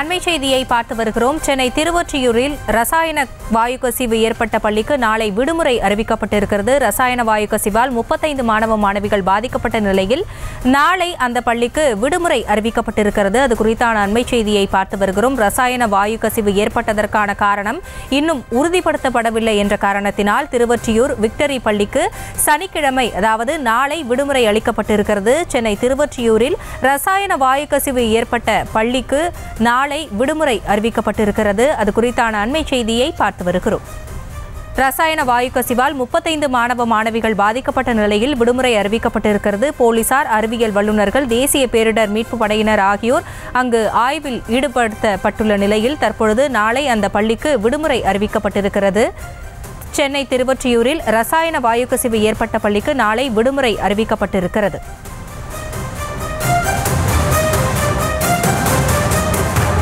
அண்மை செய்தியை பார்த்து வருகிறோம். சென்னை திருவொற்றியூரில் ரசாயன வாயு கசிவு ஏற்பட்ட பள்ளிக்கு நாளை விடுமுறை அறிவிக்கப்பட்டிருக்கிறது. ரசாயன வாயு கசிவால் முப்பத்தைந்து மாணவ மாணவிகள் பாதிக்கப்பட்ட நிலையில் நாளை அந்த பள்ளிக்கு விடுமுறை அறிவிக்கப்பட்டிருக்கிறது. அது குறித்தான அண்மை செய்தியை பார்த்து வருகிறோம். ரசாயன வாயு கசிவு ஏற்பட்டதற்கான காரணம் இன்னும் உறுதிப்படுத்தப்படவில்லை என்ற காரணத்தினால் திருவொற்றியூர் விக்டரி பள்ளிக்கு சனிக்கிழமை அதாவது நாளை விடுமுறை அளிக்கப்பட்டிருக்கிறது. சென்னை திருவொற்றியூரில் ரசாயன வாயு கசிவு ஏற்பட்ட பள்ளிக்கு நாளை விடுமுறை அறிவிக்கப்பட்டிருக்கிறது. அது குறித்தான அண்மை செய்தியை பார்த்து வருகிறோம். ரசாயன வாயு கசிவால் முப்பத்தைந்து மாணவ மாணவிகள் பாதிக்கப்பட்ட நிலையில் விடுமுறை அறிவிக்கப்பட்டிருக்கிறது. போலீசார் அறிவியல் வல்லுநர்கள் தேசிய பேரிடர் மீட்பு படையினர் ஆகியோர் அங்கு ஆய்வில் ஈடுபடுத்தப்பட்டுள்ள நிலையில் தற்பொழுது நாளை அந்த பள்ளிக்கு விடுமுறை அறிவிக்கப்பட்டிருக்கிறது. சென்னை திருவொற்றியூரில் ரசாயன வாயு கசிவு ஏற்பட்ட பள்ளிக்கு நாளை விடுமுறை அறிவிக்கப்பட்டிருக்கிறது.